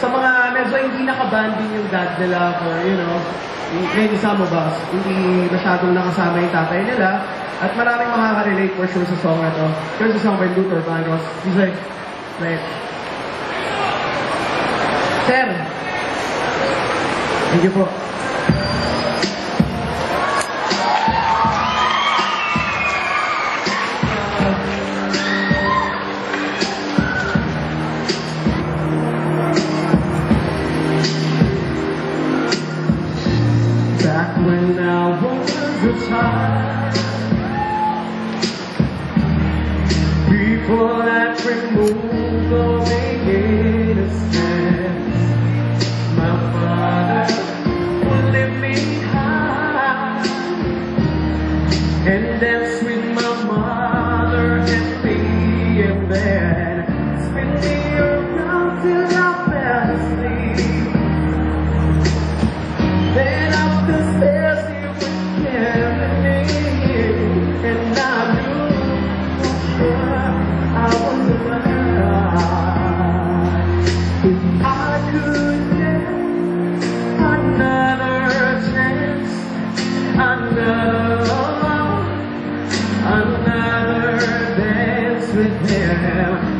sa mga medyo hindi nakabanding yung dad nila for, you know, maybe some of us, hindi masyadong nakasama yung tatay nila. At maraming makaka-relate for sure sa song na to. There's a song by Luther Vandross. He's like, like, Sir, thank you po. When I was a child People that remove all the innocence My father would lift me high And dance with my mother and me in bed with him,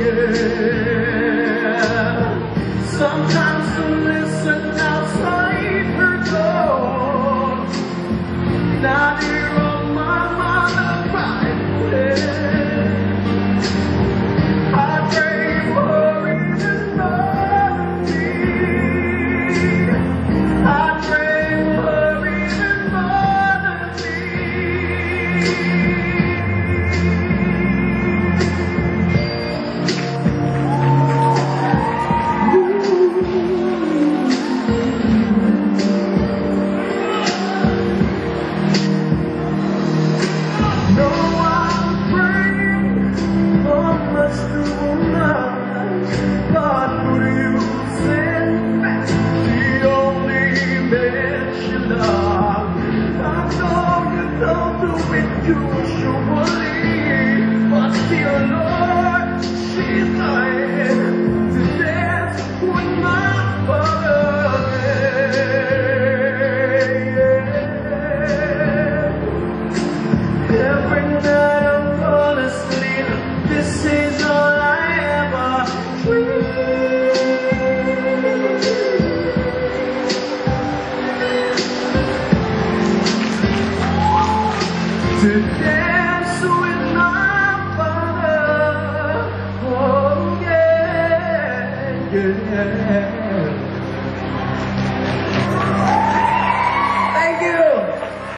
again. Every night I'm falling asleep. This is yeah.